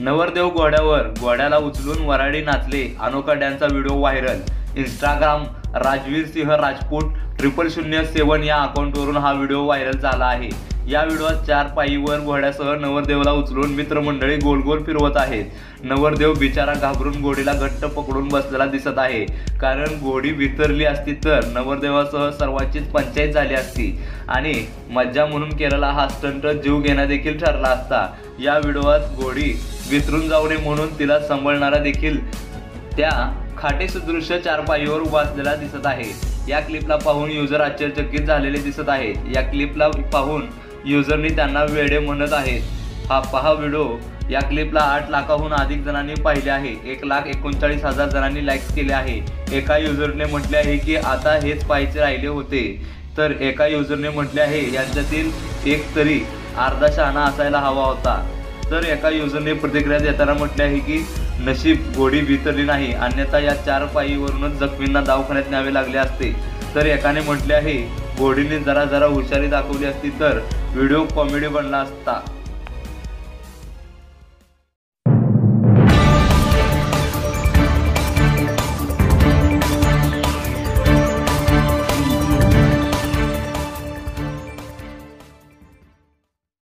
नवरदेव घोड्यावर घोड्याला उचलून वराडी नाचले. अनोखा डॅन्सचा video viral Instagram Rajveer Singh Rajput triple शून्य सेवन या अकाउंटवरून हा व्हिडिओ व्हायरल झाला आहे. या व्हिडिओत चार पायीवर घोड्यासह नवरदेवला उचलून मित्रमंडळी गोल गोल फिरवत आहेत. नवरदेव बिचारा घाबरून घोडीला घट्ट पकडून बसलेला दिसत आहे. कारण घोडी वितरली असती तर नवरदेवासह सर्वांचीच पंचायत झाली असती. आणि मज्जा म्हणून केलेला हा स्टंट जीव घेणं देखील ठरला असता. या व्हिडिओत घोडी वितरून जाऊ नये म्हणून तिला सांभाळणारा देखील त्या खाटे सदृश्य चार पायीवर उभा असलेला दिसत आहे. या क्लिपला पाहून युजर आश्चर्यचकित झालेले दिसत आहेत. या क्लिपला पाहून युजरनी त्यांना वेडे म्हणत आहेत हा पहा व्हिडिओ. या क्लिपला आठ लाखाहून अधिक जणांनी पाहिले आहे. एक लाख एकोणचाळीस हजार जणांनी लाईक्स केले आहे. एका युजरने म्हटले आहे की आता हेच पाहायचे राहिले होते. तर एका युजरने म्हटले आहे यांच्यातील एक तरी अर्धा शहाणा असायला हवा होता. तर एका युजरने प्रतिक्रिया देताना म्हटले आहे की नशीब गोडी वितरली नाही. अन्यथा या चार पायीवरूनच जखमींना दवाखान्यात न्यावे लागले असते. तर एकाने म्हटले आहे घोडीने जरा जरा हुशारी दाखवली असती तर व्हिडिओ कॉमेडी बनला असता.